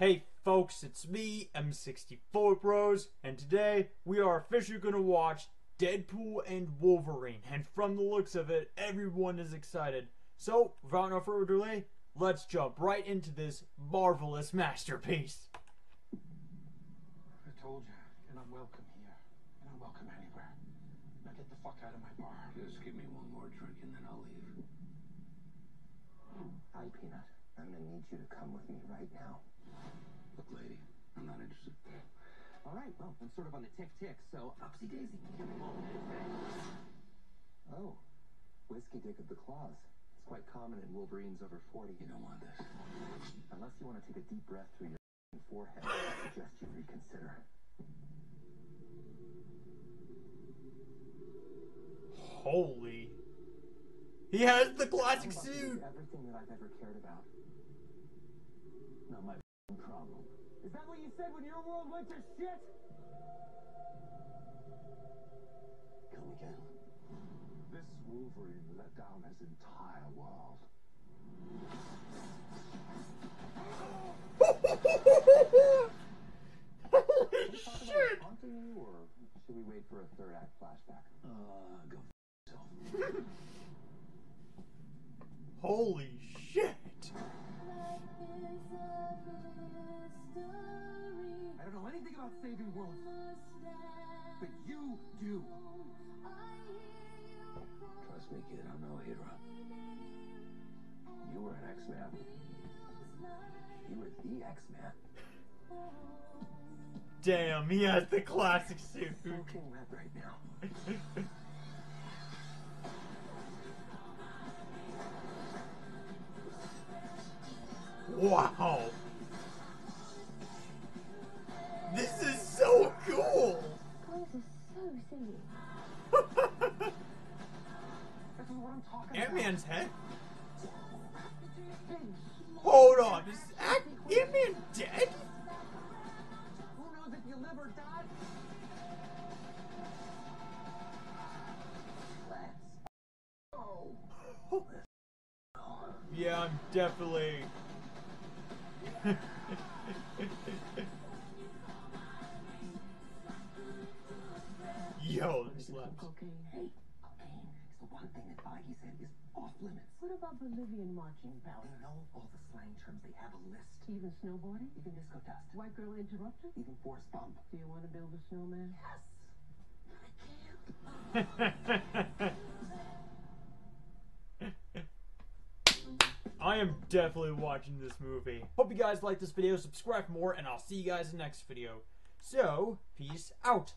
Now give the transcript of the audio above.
Hey folks, it's me, M64 Bros, and today we are officially going to watch Deadpool and Wolverine. And from the looks of it, everyone is excited. So, without no further delay, let's jump right into this marvelous masterpiece. I told you, you're not welcome here. You're not welcome anywhere. Now get the fuck out of my bar. Just give me one more drink and then I'll leave. Hi, Peanut. I'm gonna need you to come with me right now. Look, lady, I'm not interested. All right, well, I'm sort of on the tick tick, so upsy daisy. Oh, whiskey dick of the claws. It's quite common in Wolverines over 40. You don't want this. Unless you want to take a deep breath through your forehead, I suggest you reconsider. Holy. He has the classic I'm about to suit! Everything that I've ever cared about. Not my f***ing problem. Is that what you said when your world went to shit? Come again. This Wolverine let down his entire world. Holy shit! or should we wait for a third act flashback? Uh, go f yourself. Holy You were the X-Man. Damn, he has the classic suit. Soaking wet right now. Wow. This is so cool. Guys are so silly. This is what I'm talking about. Ant-Man's head? Knows if you live or die? Let's go. Yeah, I'm definitely. Yo, this slaps. Cocaine. Hey, cocaine is the one thing that Feige said is off limits. What about Bolivian marching I powder? know all the slang terms. They have a list. Even snowboarding? Even disco dust. White girl interrupted? Even force bump. Do you want to build a snowman? Yes. I can't. I am definitely watching this movie. Hope you guys like this video, subscribe for more, and I'll see you guys in the next video. So, peace out.